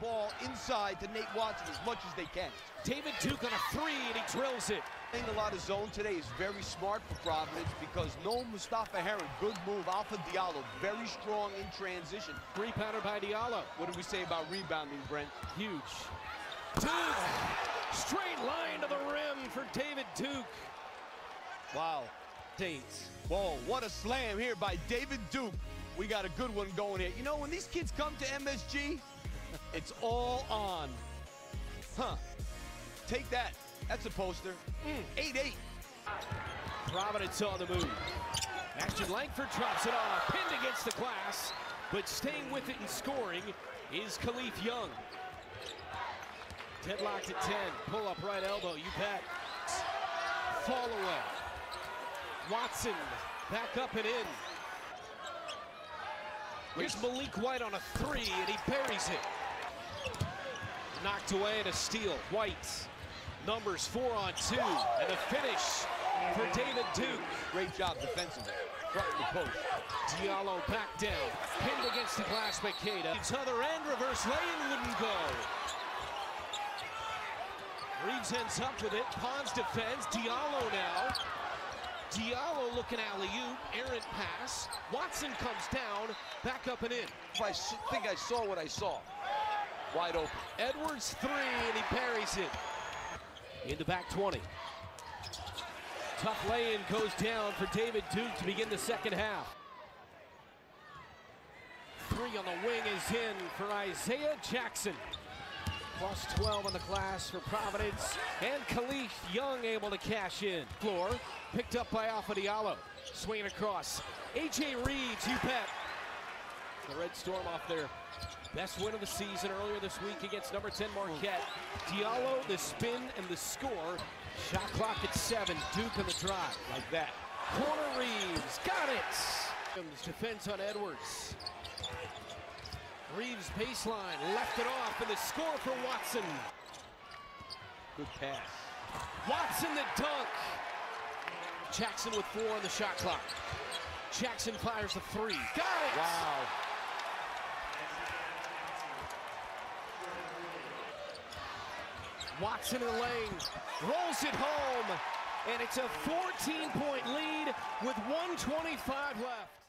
ball inside to Nate Watson as much as they can. David Duke on a three, and he drills it. Playing a lot of zone today is very smart for Providence because no Mustapha Heron, good move. Alpha Diallo, very strong in transition. Three-pounder by Diallo. What do we say about rebounding, Brent? Huge. Duke! Straight line to the rim for David Duke. Wow. Dates. Whoa, what a slam here by David Duke. We got a good one going here. You know, when these kids come to MSG, it's all on. Huh. Take that. That's a poster. Mm. 8-8. Providence on the move. Ashton Langford drops it off, pinned against the glass, but staying with it and scoring is Kalif Young. Deadlocked at 10, pull up right elbow, you bet. Fall away. Watson back up and in. Here's Maliek White on a three, and he buries it. Knocked away and a steal. White, numbers four on two, and a finish for David Duke. Great job defensively. Front the post. Diallo back down, pinned against the glass by. Its other end, reverse lane wouldn't go. Reeves ends up with it. Ponds defends. Diallo now. Diallo looking alley-oop, errant pass. Watson comes down, back up and in. I think I saw what I saw. Wide open. Edwards three, and he parries it. In the back 20. Tough lay-in goes down for David Duke to begin the second half. Three on the wing is in for Isaiah Jackson. Plus 12 on the glass for Providence. And Kalif Young able to cash in. Floor picked up by Alpha Diallo. Swinging across. AJ you bet. The Red Storm off their best win of the season earlier this week against number 10 Marquette. Diallo, the spin and the score. Shot clock at seven. Duke on the drive. Like that. Corner Reeves, got it! Defense on Edwards. Reeves baseline, left it off, and the score for Watson. Good pass. Watson the dunk. Jackson with four on the shot clock. Jackson fires the three. Got it! Wow. Watson in the lane, rolls it home, and it's a 14 point lead with 125 left.